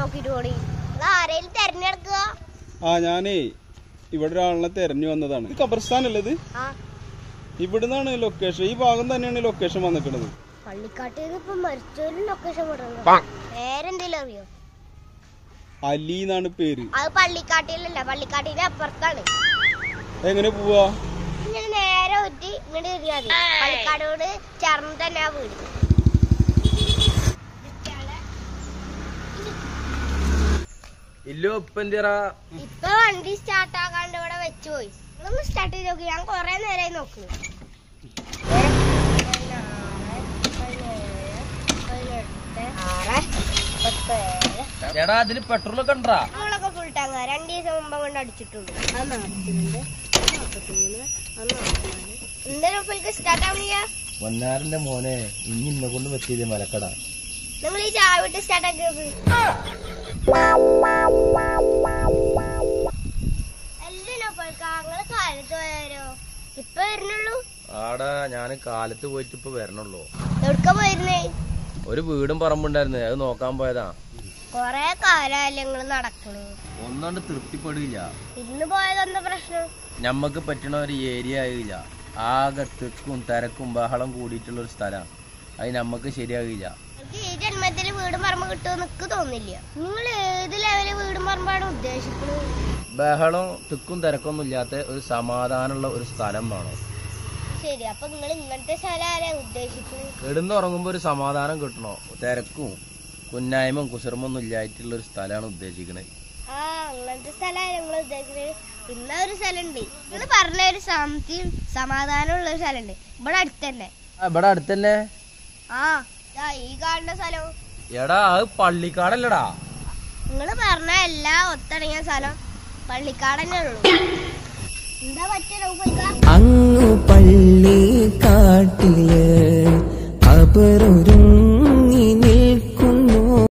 നോക്കിട്ട് ഓടി അത് ആരെയും തെരഞ്ഞെടുക്കുക? ആ ഞാനേ ഇവിടെ ഒരാളിനെ തെരഞ്ഞു വന്നതാണ്. ഇത് ഖബർസ്ഥാനല്ലത് ആ. ഇവിടുന്നാണ് ലൊക്കേഷൻ ഈ ഭാഗം തന്നെയാണ് ലൊക്കേഷൻ വന്നിട്ടുള്ളത്. പള്ളിക്കാട്ടിൽ നിന്ന് ഇപ്പൊ മരിച്ചവരും ലൊക്കേഷൻ വിടുന്നത് പേരെന്തേലും അറിയോ? അലി എന്നാണ് പേര്. അത് പള്ളിക്കാട്ടിലല്ല പള്ളിക്കാട്ടിന്റെ അപ്പുറത്താണ്. എങ്ങനെ പോവാ? നേരെ ഒറ്റി ഇങ്ങോട്ട് പള്ളിക്കാടോട് ചേർന്ന് തന്നെ ആ വീട്. ഇല്ലോ ഇപ്പൊ വണ്ടി സ്റ്റാർട്ട് ഇവിടെ വെച്ച് പോയി സ്റ്റാർട്ട് ചെയ്ത് നോക്കി ഞാൻ കൊറേ നേരമായി നോക്കുന്നു. എടാ അതിൽ പെട്രോളൊക്കെ ഉണ്ടാ? നമ്മളൊക്കെ ഫുൾ ടാങ്ക് രണ്ടു ദിവസം മുമ്പ് കൊണ്ട് അടിച്ചിട്ടുണ്ട്. എന്തായാലും സ്റ്റാർട്ട് ആവില്ല വന്നാറിന്റെ മോനെ ഇനി ഇന്നെ കൊണ്ട് പറ്റിയത് മലക്കട? നിങ്ങൾ ഈ ചായ വിട്ട് സ്റ്റാർട്ട് ആക്കി ആടാ ഞാൻ കാലത്ത് പോയിട്ട് ഇപ്പൊ വരണുള്ളൂ. ഒരു വീടും പറമ്പുണ്ടായിരുന്നു അത് നോക്കാൻ പോയതാ. കൊറേ കാലല്ലേ നിങ്ങൾ നടക്കണു. ഒന്നുകൊണ്ട് തൃപ്തിപ്പെടില്ല ഇന്ന് പോയതെന്താ പ്രശ്നം? ഞമ്മക്ക് പറ്റണ ഒരു ഏരിയ ആയില്ല. ആകെ തെക്കും തിരക്കും ബഹളം കൂടിയിട്ടുള്ള ഒരു സ്ഥലം. അത് നമ്മക്ക് ശരിയാകില്ല ഈ ജന്മത്തിൽ വീടും പറമ്പ് കിട്ടുമെന്ന് എനിക്ക് തോന്നില്ല നിങ്ങൾ ഏത് ലെവലിൽ വീടും പറമ്പാണ് ഉദ്ദേശിക്കുന്നത് ബഹളം തിക്കും തിരക്കൊന്നും ഇല്ലാത്ത ഒരു സമാധാനമുള്ള ഒരു സ്ഥലം വേണം. ശരി അപ്പൊ നിങ്ങൾ ഇങ്ങനത്തെ സ്ഥലം ആരാ ഉദ്ദേശിക്കുന്നത് കിടന്നുറങ്ങുമ്പോ ഒരു സമാധാനം കിട്ടണോ. തിരക്കും കുന്നായ്മയും കുസർമൊന്നും ഇല്ലായിട്ടുള്ള ഒരു സ്ഥലമാണ് ഉദ്ദേശിക്കണത്. ആ അങ്ങനത്തെ സ്ഥലമാണ് നിങ്ങൾ ഉദ്ദേശിക്കുന്നത് പിന്നെ ഒരു സ്ഥലമുണ്ട്. നിങ്ങൾ പറഞ്ഞ ഒരു ശാന്തിയും സമാധാനമുള്ള ഒരു സ്ഥലമുണ്ട്. ഇവിടെ അടുത്തന്നെ. ഇവിടെ അടുത്തന്നെ? ആ ഈ കാണുന്ന സ്ഥലവും. എടാ അത് പള്ളിക്കാടല്ലടാ. നിങ്ങൾ പറഞ്ഞ എല്ലാ ഒത്തടങ്ങിയ സ്ഥലം പള്ളിക്കാടല്ലേ ഉള്ളൂ. എന്താ പറ്റിയ അങ്ങു പള്ളി കാട്ടിൽ കബറൊരു